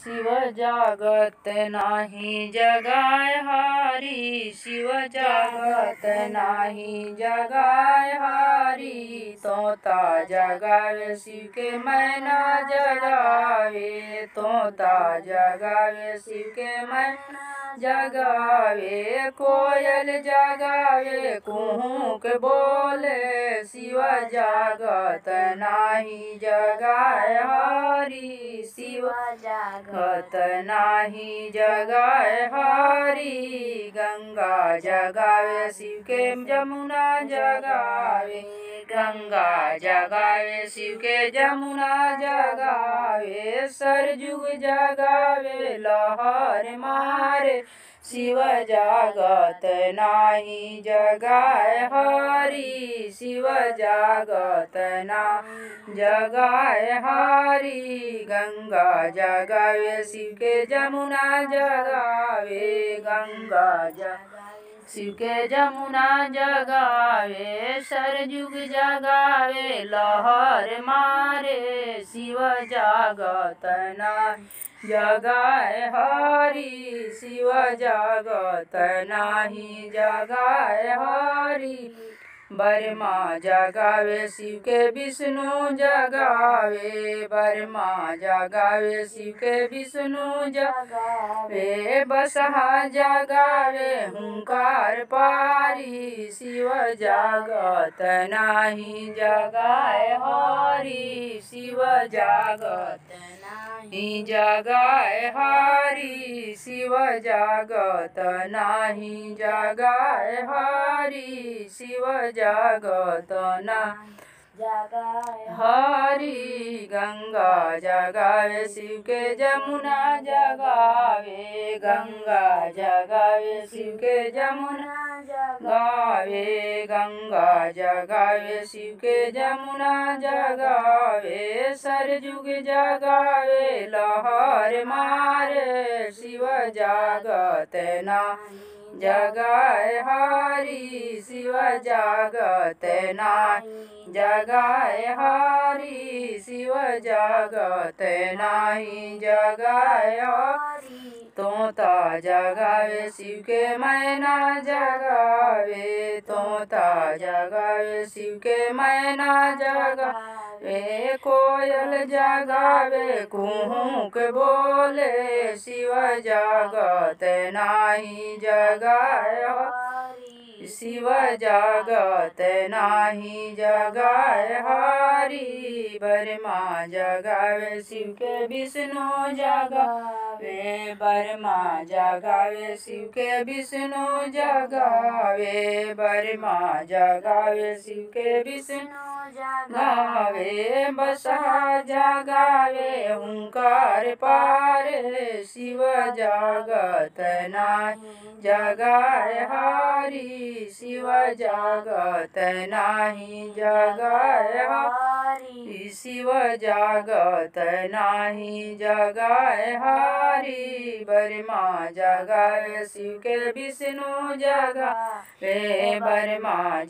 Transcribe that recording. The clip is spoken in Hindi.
शिव जागत नाही जगाय हारी शिव जागत नाही, जगाय हारी, तोता जगावे शिव के मैना जगावे, तोता जगावे शिव के मैना जगावे, कोयल जगावे, कुहूक बोले, शिव जागत नाही, जगाय हरी, शिव जागत नाही, जगाय हरी गंगा जगावे शिव के जमुना जगावे गंगा जगावे शिव के जमुना जगावे, सरजुग जगावे, लहर मारे। शिव जागत नाही जगाय हरी, शिव जागत ना जगाय हरी, गंगा जगावे शिव के जमुना जगावे, गंगा जगावे शिव के जमुना जगावे, सरजुग जगावे, लहर मारे, शिव जागत नाही जगाय हरी शिव जागत नाही, जगाय हरी। बर्मा जगावे शिव के विष्णु जगावे। बर्मा जगावे शिव के विष्णु जगावे। बसहा जगावे, हुंकार पारी। शिव जागत नाही, जगाय हरी। शिव जागत नाही जगाय हरी शिव जागत नाही. जगाय हरी शिव जागत ना हरी गंगा जगावे शिव के जमुना जगावे. गंगा जगावे शिव के जमुना जगावे, गंगा जगावे शिव के जमुना जगावे, सरजुग जगावे, लहर मारे, शिव जागत ना। जगाय हरी, शिव जागत नाही जगाय हरी, शिव जागत नाही। हरी, तोता जगावे शिव के मैना जगावे तोता जगावे शिव के मैना जगावे, कोयल जगावे, कुहूक बोले, शिव जागत नाही जगाय। शिव जागत नाही जगाय, हरी बर्मा जगावे शिव के विष्णु जगावे, बर्मा जगावे, शिव के विष्णु जगावे, बर्मा जगावे, शिव के विष्णु जगावे बसहा जगावे, हुंकार पारे, शिव जागत नाही, जगाय हरी, शिव जागत नाही, जगाय हरी शिव जागत नाही जगाए हारी बर्मा जगाए शिव के विष्णु जगा रे बर्मा